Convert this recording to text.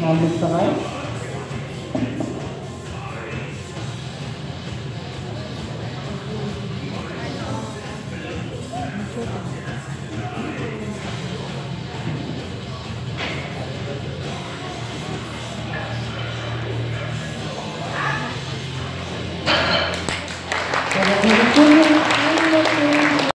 Nalutray